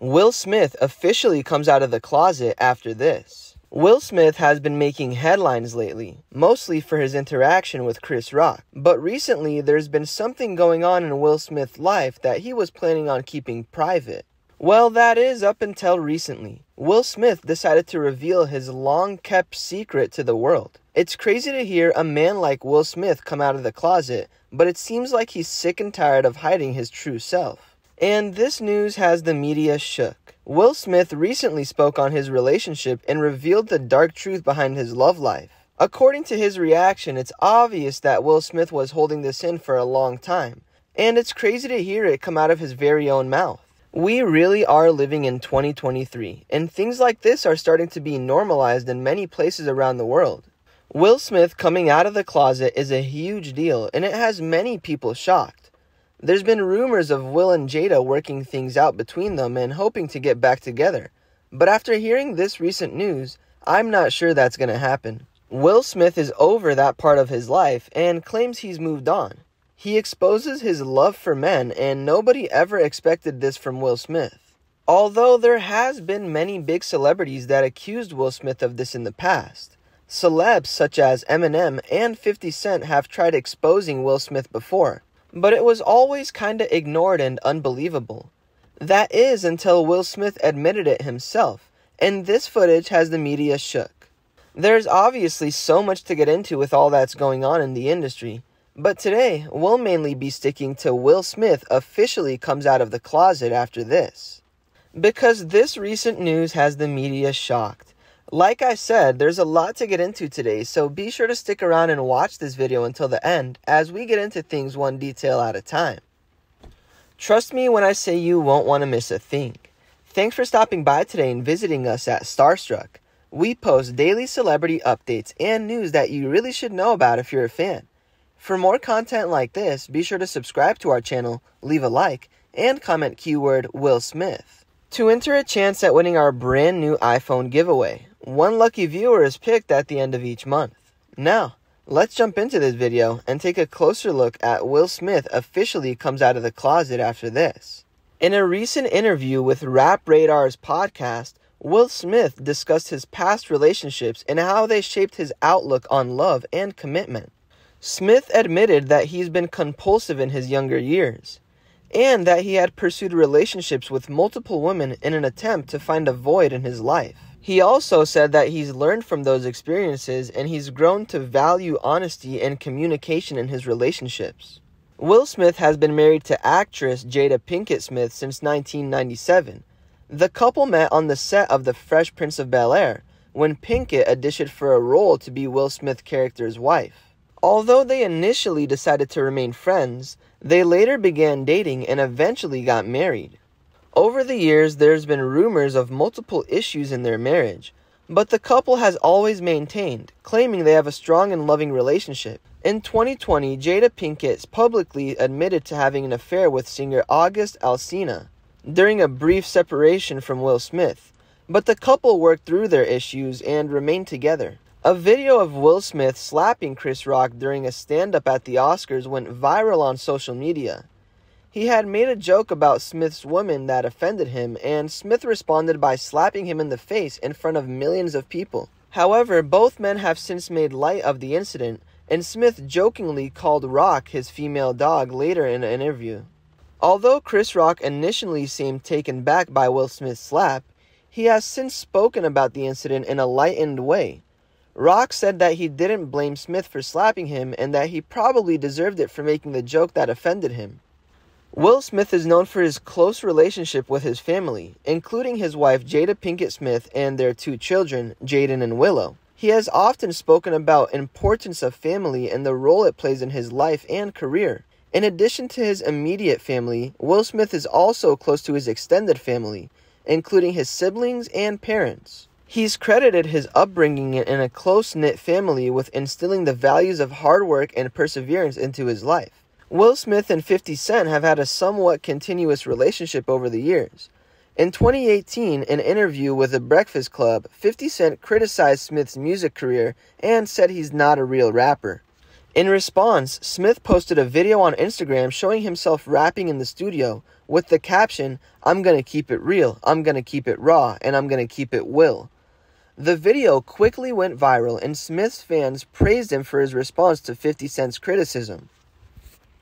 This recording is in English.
Will Smith officially comes out of the closet after this. Will Smith has been making headlines lately, mostly for his interaction with Chris Rock. But recently, there's been something going on in Will Smith's life that he was planning on keeping private. Well, that is up until recently. Will Smith decided to reveal his long kept secret to the world. It's crazy to hear a man like Will Smith come out of the closet, but it seems like he's sick and tired of hiding his true self. And this news has the media shook. Will Smith recently spoke on his relationship and revealed the dark truth behind his love life. According to his reaction, it's obvious that Will Smith was holding this in for a long time, and it's crazy to hear it come out of his very own mouth. We really are living in 2023, and things like this are starting to be normalized in many places around the world. Will Smith coming out of the closet is a huge deal, and it has many people shocked. There's been rumors of Will and Jada working things out between them and hoping to get back together. But after hearing this recent news, I'm not sure that's going to happen. Will Smith is over that part of his life and claims he's moved on. He exposes his love for men, and nobody ever expected this from Will Smith. Although there has been many big celebrities that accused Will Smith of this in the past. Celebs such as Eminem and 50 Cent have tried exposing Will Smith before, but it was always kinda ignored and unbelievable. That is until Will Smith admitted it himself, and this footage has the media shook. There's obviously so much to get into with all that's going on in the industry, but today we'll mainly be sticking to Will Smith officially comes out of the closet after this. Because this recent news has the media shocked. Like I said, there's a lot to get into today, so be sure to stick around and watch this video until the end as we get into things one detail at a time. Trust me when I say you won't want to miss a thing. Thanks for stopping by today and visiting us at Starstruck. We post daily celebrity updates and news that you really should know about if you're a fan. For more content like this, be sure to subscribe to our channel, leave a like, and comment keyword Will Smith to enter a chance at winning our brand new iPhone giveaway. One lucky viewer is picked at the end of each month. Now, let's jump into this video and take a closer look at Will Smith officially comes out of the closet after this. In a recent interview with Rap Radar's podcast, Will Smith discussed his past relationships and how they shaped his outlook on love and commitment. Smith admitted that he's been compulsive in his younger years, and that he had pursued relationships with multiple women in an attempt to find a void in his life. He also said that he's learned from those experiences and he's grown to value honesty and communication in his relationships. Will Smith has been married to actress Jada Pinkett Smith since 1997. The couple met on the set of The Fresh Prince of Bel Air when Pinkett auditioned for a role to be Will Smith's character's wife. Although they initially decided to remain friends, they later began dating and eventually got married. Over the years, there's been rumors of multiple issues in their marriage, but the couple has always maintained, claiming they have a strong and loving relationship. In 2020, Jada Pinkett publicly admitted to having an affair with singer August Alsina during a brief separation from Will Smith, but the couple worked through their issues and remained together. A video of Will Smith slapping Chris Rock during a stand up at the Oscars went viral on social media. He had made a joke about Smith's woman that offended him, and Smith responded by slapping him in the face in front of millions of people. However, both men have since made light of the incident, and Smith jokingly called Rock his female dog later in an interview. Although Chris Rock initially seemed taken back by Will Smith's slap, he has since spoken about the incident in a lightened way. Rock said that he didn't blame Smith for slapping him and that he probably deserved it for making the joke that offended him. Will Smith is known for his close relationship with his family, including his wife Jada Pinkett Smith and their two children, Jaden and Willow. He has often spoken about importance of family and the role it plays in his life and career. In addition to his immediate family, Will Smith is also close to his extended family, including his siblings and parents. He's credited his upbringing in a close knit family with instilling the values of hard work and perseverance into his life. Will Smith and 50 Cent have had a somewhat continuous relationship over the years. In 2018, in an interview with The Breakfast Club, 50 Cent criticized Smith's music career and said he's not a real rapper. In response, Smith posted a video on Instagram showing himself rapping in the studio with the caption, I'm gonna keep it real, I'm gonna keep it raw, and I'm gonna keep it Will. The video quickly went viral, and Smith's fans praised him for his response to 50 Cent's criticism.